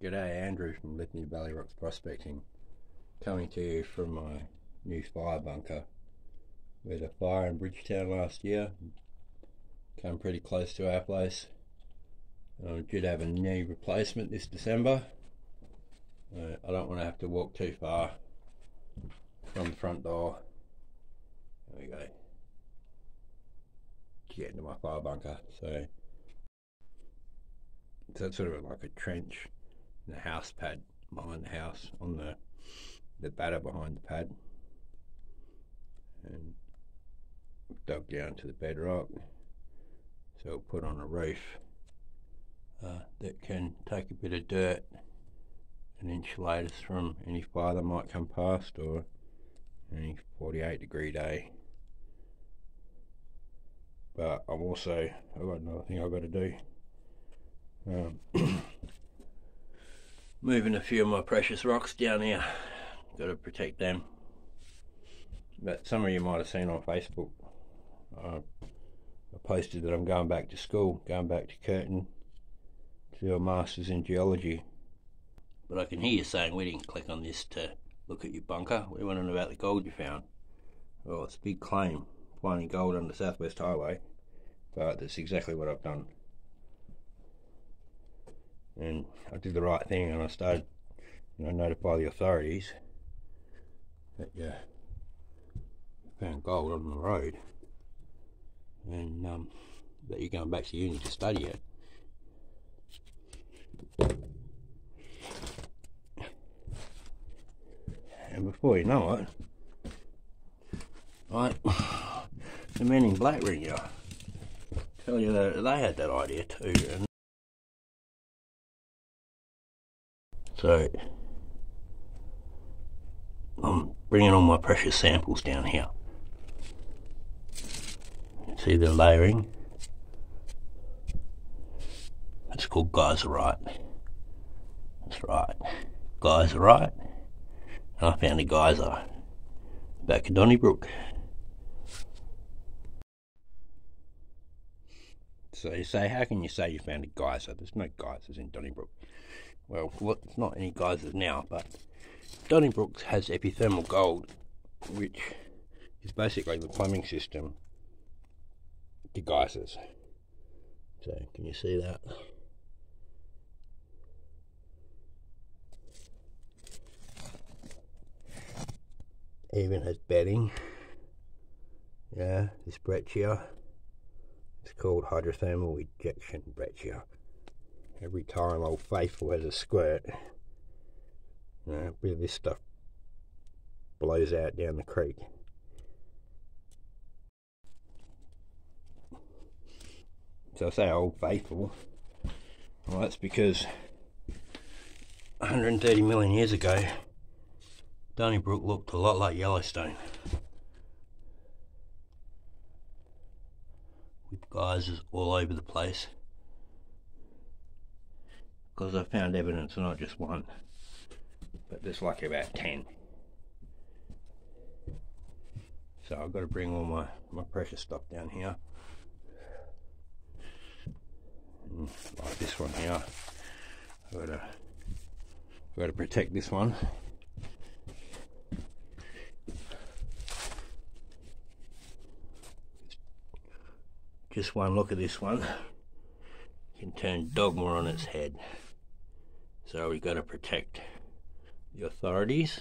G'day, Andrew from Lithium Valley Rocks Prospecting. Coming to you from my new fire bunker. We had a fire in Bridgetown last year. Came pretty close to our place. Due to have a knee replacement this December. Uh, I don't want to have to walk too far from the front door. There we go. Get into my fire bunker. So, so it's sort of like a trench the house pad behind the house on the the batter behind the pad. And dug down to the bedrock. So put on a roof uh, that can take a bit of dirt and insulate us from any fire that might come past or any 48 degree day. But I'm also I've got another thing I've got to do. Um, moving a few of my precious rocks down here. Got to protect them. But some of you might have seen on Facebook, uh, I posted that I'm going back to school, going back to Curtin to do a Masters in Geology. But I can hear you saying we didn't click on this to look at your bunker. We went on about the gold you found. Well, it's a big claim, finding gold on the Southwest Highway, but that's exactly what I've done and I did the right thing and I started, you know, notify the authorities that yeah, found gold on the road and um, that you're going back to uni to study it. And before you know it, I, the men in Black Ring, you tell you that they had that idea too, and So I'm bringing all my precious samples down here. See the layering? It's called geyserite. That's right. Geyserite. And I found a geyser back in Donnybrook. So you say, how can you say you found a geyser? There's no geysers in Donnybrook well, it's not any geysers now, but Donnybrook has epithermal gold, which is basically the plumbing system to geysers. So, can you see that? Even has bedding. Yeah, this breccia. It's called hydrothermal ejection breccia every time Old Faithful has a squirt. You know, of this stuff blows out down the creek. So I say Old Faithful. Well, that's because 130 million years ago, Donnybrook looked a lot like Yellowstone. With geysers all over the place because I found evidence not just one. But there's like about 10 so I've got to bring all my my precious stuff down here. And like this one here. I've got to I've got to protect this one. Just one look at this one. Can turn dogma on its head so we've got to protect the authorities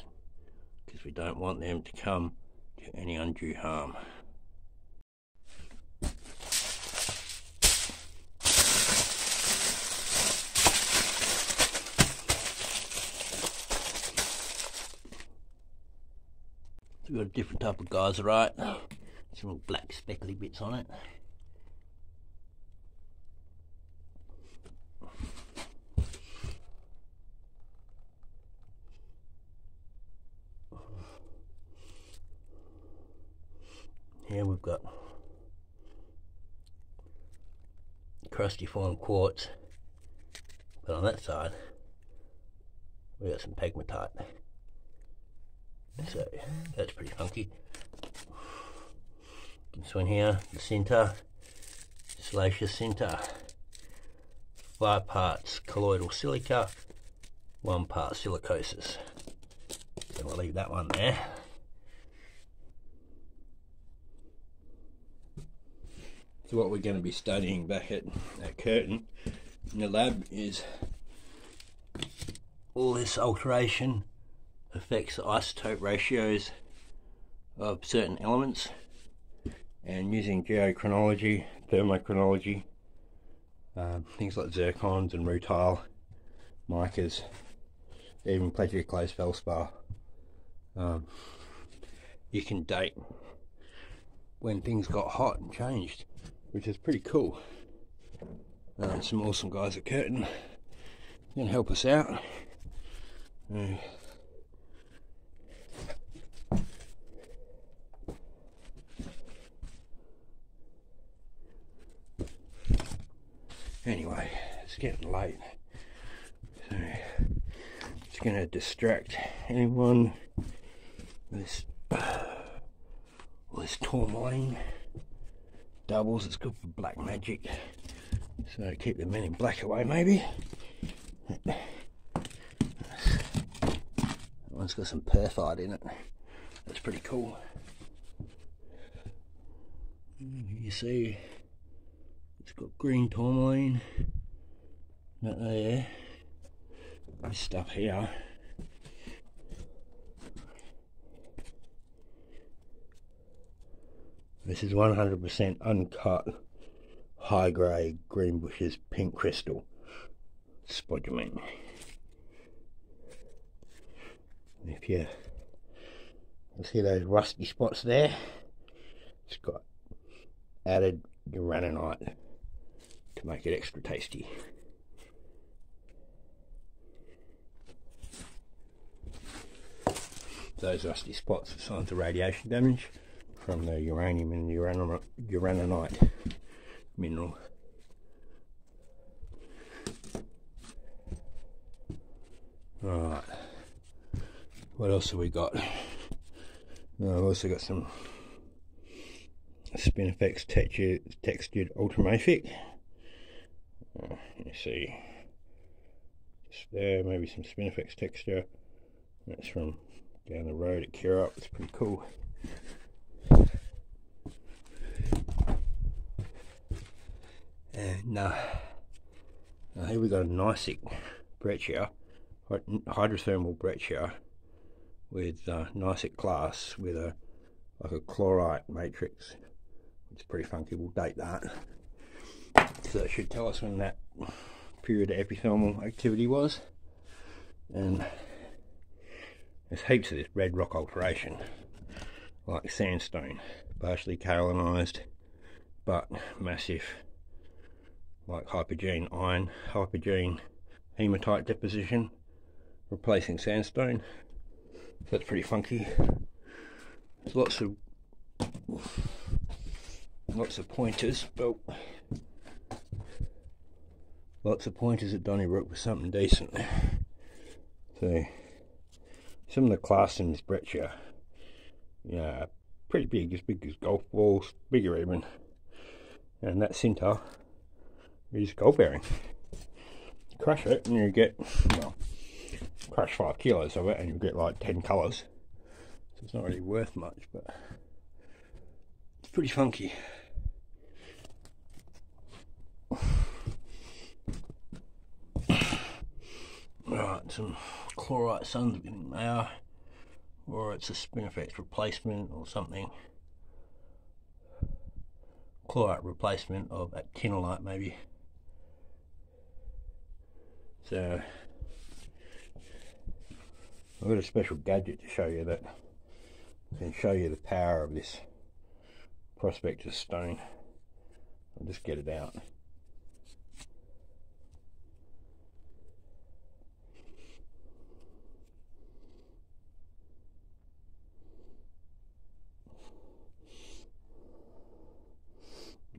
because we don't want them to come to any undue harm. So we've got a different type of geyserite, some little black speckly bits on it. Here we've got crustiform quartz, but on that side we got some pegmatite. So that's pretty funky. This one here, the sinter, siliceous sinter. five parts colloidal silica, one part silicosis. So we'll leave that one there. So what we're going to be studying back at, at Curtin. In the lab is all this alteration affects the isotope ratios of certain elements. And using geochronology, thermochronology, um, things like zircons and rutile, micas, even plagioclase feldspar, um, you can date when things got hot and changed which is pretty cool. Uh, some awesome guys at Curtin to help us out. Uh, anyway, it's getting late. So it's going to distract anyone this, uh, this tourmaline doubles. It's good for black magic. So keep the men in black away, maybe. That one's got some perfide in it. That's pretty cool. You see, it's got green tourmaline. That there. This stuff here. This is 100% uncut, high grade Greenbushes pink crystal spodumene. If you see those rusty spots there, it's got added uraninite to make it extra tasty. Those rusty spots are signs of radiation damage from the uranium and uraninite mineral. Alright, what else have we got? No, I've also got some Spinifex textured, textured ultramafic. Uh, you see, just there, maybe some Spinifex texture. That's from down the road at Kirra. It's pretty cool. And uh, here we've got a gneissic breccia, hydrothermal breccia with uh, gneissic class with a like a chlorite matrix. It's pretty funky. We'll date that. So it should tell us when that period of epithermal activity was. And there's heaps of this red rock alteration, like sandstone, partially kaolinized, but massive like hypogene iron, hypogene hematite deposition, replacing sandstone. That's pretty funky. There's lots of lots of pointers, but lots of pointers at Donnybrook for something decent. So some of the class in this breccia, yeah, pretty big, as big as golf balls, bigger even. And that sinter use gold bearing. Crush it and you get, well, crush five kilos of it and you get like 10 colours. So it's not really worth much, but it's pretty funky. Right, some chlorite suns getting there, or it's a Spinifex replacement or something. Chlorite replacement of actinolite maybe. So uh, I've got a special gadget to show you that can show you the power of this prospectus stone. I'll just get it out.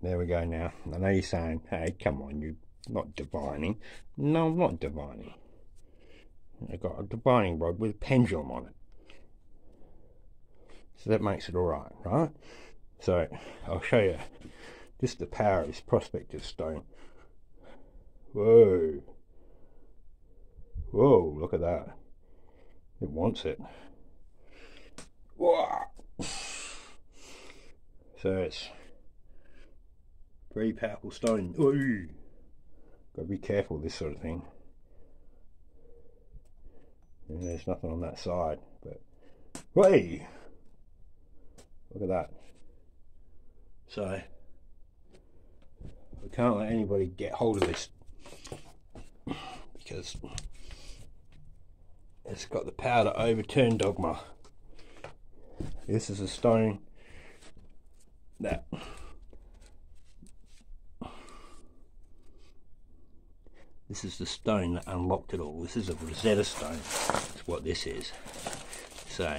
There we go now. I know you're saying, hey, come on, you not divining. No, I'm not divining. I've got a divining rod with a pendulum on it. So that makes it alright, right? So I'll show you just the power of this prospectus stone. Whoa. Whoa. Whoa, look at that. It wants it. Whoa. So it's very powerful stone. Ooh. Gotta be careful with this sort of thing. And there's nothing on that side, but hey, look at that. So we can't let anybody get hold of this because it's got the power to overturn dogma. This is a stone that this is the stone that unlocked it all. This is a Rosetta Stone. That's what this is. So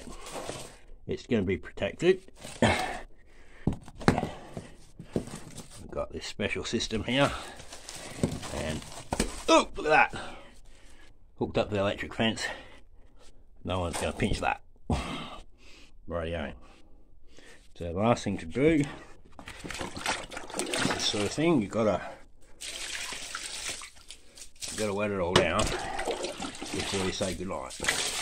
it's going to be protected. We've got this special system here, and oh, look at that! Hooked up the electric fence. No one's going to pinch that. Rightio. So the last thing to do, this sort of thing, you've got to you've got to wet it all down before you say goodnight.